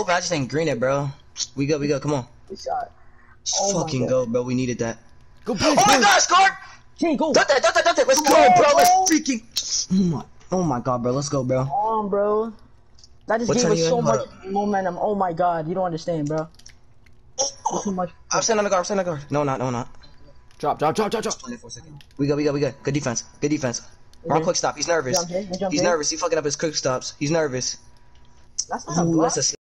open. I just ain't green it, bro. We go, we go. Come on. Good shot. Oh fucking go, bro. We needed that. Go, Oh please, my god, scored! King, go. Dante, that, Dante, that, that. Let's go, go bro. bro. Let's freaking. Oh my, oh my god, bro. Let's go, bro. Come on, bro. That just gave us so much up. momentum. Oh my god, you don't understand, bro. Too oh, much. I'm standing on the guard. I'm standing on the guard. No, not, no, not. Drop, drop, drop, drop, drop. 24 seconds. We go, we go, we go. Good defense. Good defense. Wrong quick stop. He's nervous. Jump in, jump He's in. nervous. He fucking up his quick stops. He's nervous. That's not a Ooh, block. that's a